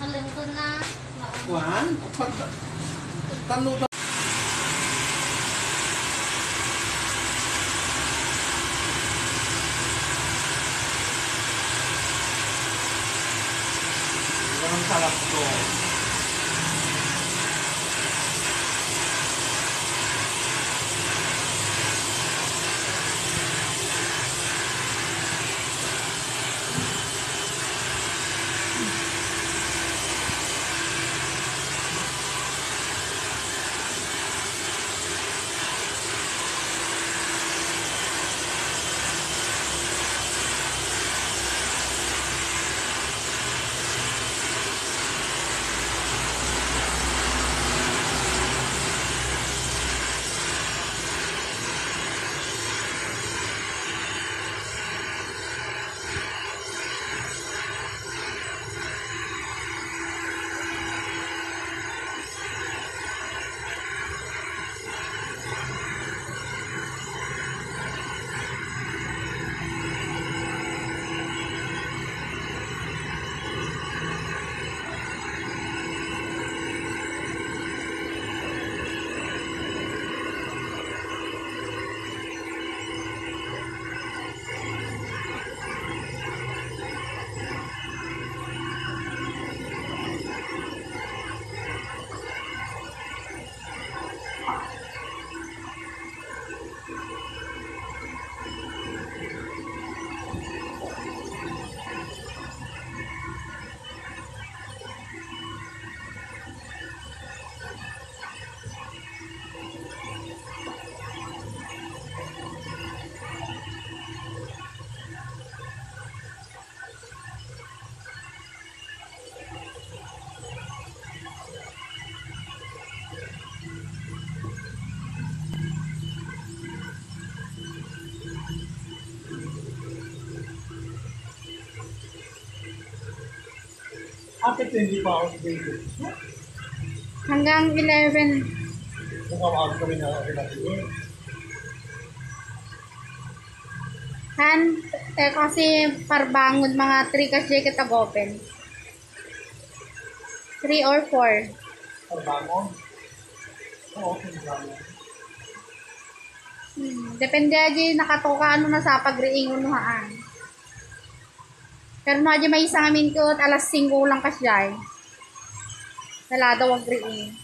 Malingkod na. Kuhan? Bakit hindi pa ako sa baby? Hanggang 11. Nakawag kami na pinatili. Han, eh, kasi parbangon mga 3 kasi kita open. 3 or 4. Pagbangon. Oo, pagbangon. Hmm, depende aja nakatoka ano na sa pagriingon mo haan. Pero na aja may isa amin ko at alas 5 lang kasi ay. Wala daw ang griing.